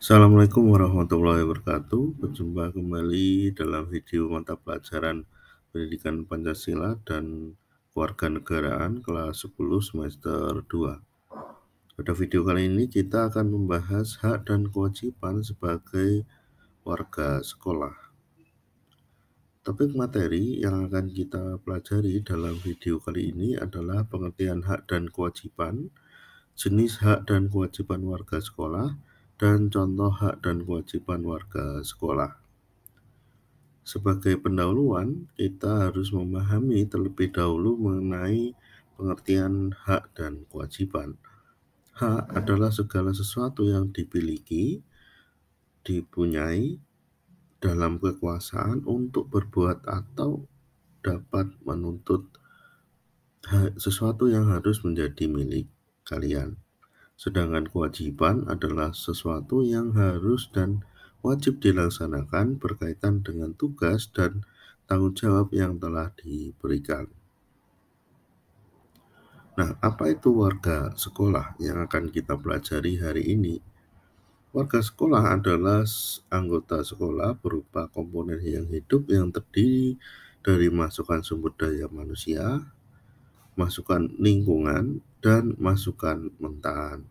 Assalamualaikum warahmatullahi wabarakatuh. Berjumpa kembali dalam video mata pelajaran Pendidikan Pancasila dan Kewarganegaraan kelas 10 semester 2. Pada video kali ini kita akan membahas hak dan kewajiban sebagai warga sekolah. Topik materi yang akan kita pelajari dalam video kali ini adalah pengertian hak dan kewajiban, jenis hak dan kewajiban warga sekolah, dan contoh hak dan kewajiban warga sekolah. Sebagai pendahuluan, kita harus memahami terlebih dahulu mengenai pengertian hak dan kewajiban. Hak adalah segala sesuatu yang dimiliki, dipunyai dalam kekuasaan untuk berbuat atau dapat menuntut sesuatu yang harus menjadi milik kalian. Sedangkan kewajiban adalah sesuatu yang harus dan wajib dilaksanakan berkaitan dengan tugas dan tanggung jawab yang telah diberikan. Nah, apa itu warga sekolah yang akan kita pelajari hari ini? Warga sekolah adalah anggota sekolah berupa komponen yang hidup yang terdiri dari masukan sumber daya manusia, masukan lingkungan, dan masukan mentahan.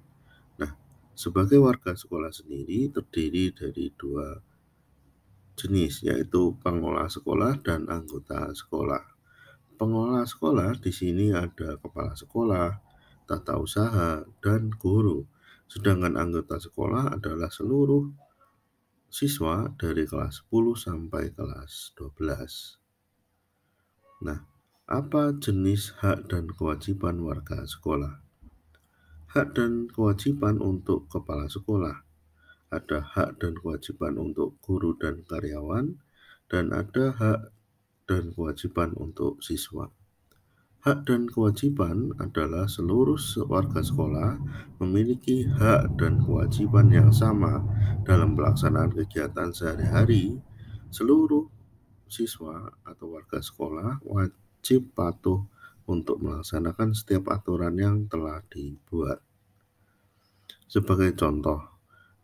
Sebagai warga sekolah sendiri terdiri dari dua jenis, yaitu pengelola sekolah dan anggota sekolah. Pengelola sekolah di sini ada kepala sekolah, tata usaha, dan guru. Sedangkan anggota sekolah adalah seluruh siswa dari kelas 10 sampai kelas 12. Nah, apa jenis hak dan kewajiban warga sekolah? Hak dan kewajiban untuk kepala sekolah. Ada hak dan kewajiban untuk guru dan karyawan, dan ada hak dan kewajiban untuk siswa. Hak dan kewajiban adalah seluruh warga sekolah memiliki hak dan kewajiban yang sama dalam pelaksanaan kegiatan sehari-hari. Seluruh siswa atau warga sekolah wajib patuh untuk melaksanakan setiap aturan yang telah dibuat. Sebagai contoh,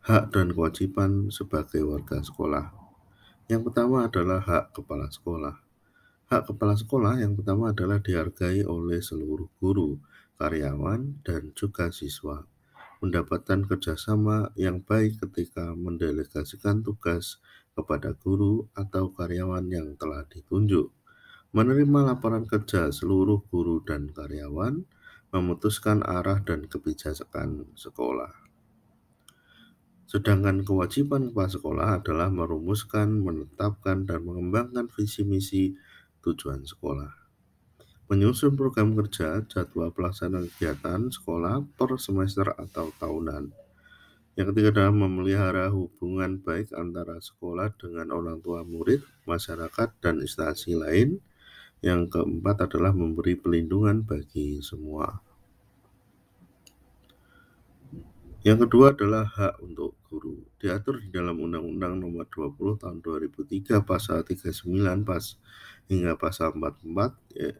hak dan kewajiban sebagai warga sekolah. Yang pertama adalah hak kepala sekolah. Hak kepala sekolah yang pertama adalah dihargai oleh seluruh guru, karyawan, dan juga siswa. Mendapatkan kerjasama yang baik ketika mendelegasikan tugas kepada guru atau karyawan yang telah ditunjuk menerima laporan kerja seluruh guru dan karyawan, memutuskan arah dan kebijakan sekolah. Sedangkan kewajiban kepala sekolah adalah merumuskan, menetapkan, dan mengembangkan visi misi tujuan sekolah. Menyusun program kerja, jadwal pelaksanaan kegiatan sekolah per semester atau tahunan. Yang ketiga adalah memelihara hubungan baik antara sekolah dengan orang tua murid, masyarakat, dan instansi lain yang keempat adalah memberi pelindungan bagi semua. Yang kedua adalah hak untuk guru. Diatur di dalam Undang-Undang Nomor 20 Tahun 2003 Pasal 39 pas hingga Pasal 44 ya,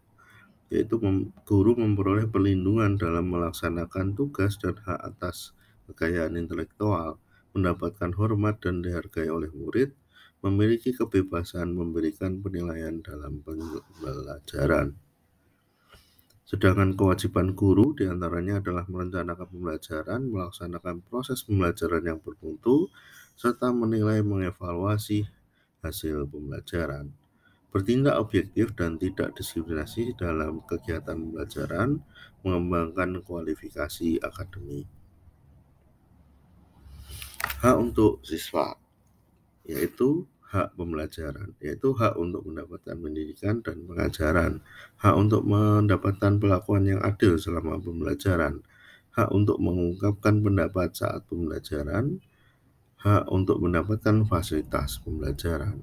yaitu mem, guru memperoleh perlindungan dalam melaksanakan tugas dan hak atas kekayaan intelektual, mendapatkan hormat dan dihargai oleh murid, memiliki kebebasan memberikan penilaian dalam pembelajaran. Sedangkan kewajiban guru di antaranya adalah merencanakan pembelajaran, melaksanakan proses pembelajaran yang bermutu, serta menilai mengevaluasi hasil pembelajaran. Bertindak objektif dan tidak diskriminasi dalam kegiatan pembelajaran, mengembangkan kualifikasi akademik. Hak untuk siswa yaitu hak pembelajaran, yaitu hak untuk mendapatkan pendidikan dan pengajaran, hak untuk mendapatkan perlakuan yang adil selama pembelajaran, hak untuk mengungkapkan pendapat saat pembelajaran, hak untuk mendapatkan fasilitas pembelajaran,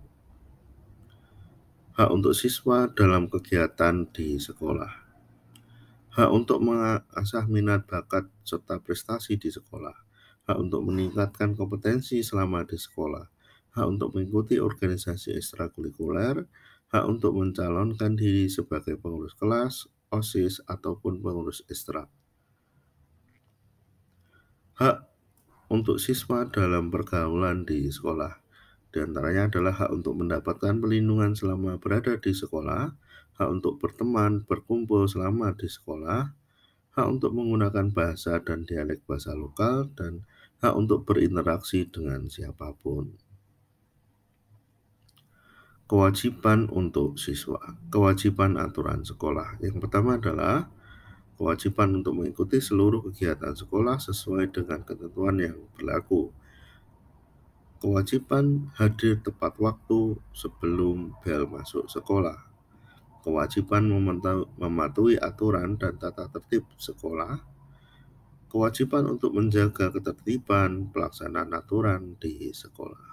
hak untuk siswa dalam kegiatan di sekolah, hak untuk mengasah minat bakat serta prestasi di sekolah, hak untuk meningkatkan kompetensi selama di sekolah, hak untuk mengikuti organisasi ekstrakurikuler, hak untuk mencalonkan diri sebagai pengurus kelas, OSIS, ataupun pengurus ekstra. Hak untuk siswa dalam pergaulan di sekolah. Di antaranya adalah hak untuk mendapatkan perlindungan selama berada di sekolah, hak untuk berteman, berkumpul selama di sekolah, hak untuk menggunakan bahasa dan dialek bahasa lokal, dan hak untuk berinteraksi dengan siapa pun. Kewajiban untuk siswa, kewajiban aturan sekolah. Yang pertama adalah kewajiban untuk mengikuti seluruh kegiatan sekolah sesuai dengan ketentuan yang berlaku kewajiban hadir tepat waktu sebelum bel masuk sekolah, kewajiban mematuhi aturan dan tata tertib sekolah, kewajiban untuk menjaga ketertiban pelaksanaan aturan di sekolah.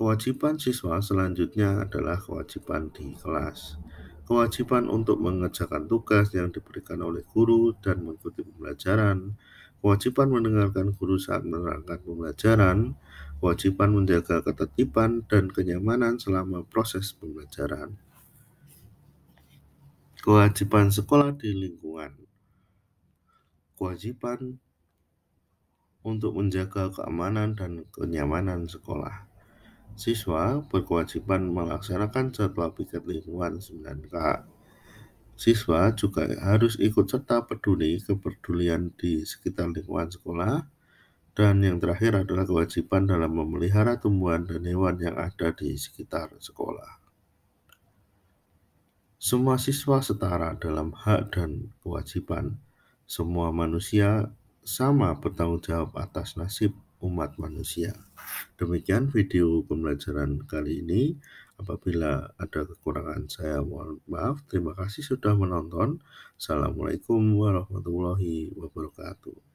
Kewajiban siswa selanjutnya adalah kewajiban di kelas. Kewajiban untuk mengerjakan tugas yang diberikan oleh guru dan mengikuti pembelajaran, kewajiban mendengarkan guru saat menerangkan pembelajaran, kewajiban menjaga ketertiban dan kenyamanan selama proses pembelajaran, kewajiban sekolah di lingkungan, kewajiban untuk menjaga keamanan dan kenyamanan sekolah. Siswa berkewajiban melaksanakan jadwal piket lingkungan 9K Siswa juga harus ikut serta peduli kepedulian di sekitar lingkungan sekolah. Dan yang terakhir adalah kewajiban dalam memelihara tumbuhan dan hewan yang ada di sekitar sekolah. Semua siswa setara dalam hak dan kewajiban. Semua manusia sama bertanggung jawab atas nasib umat manusia. Demikian video pembelajaran kali ini. Apabila ada kekurangan saya mohon maaf. Terima kasih sudah menonton. Assalamualaikum warahmatullahi wabarakatuh.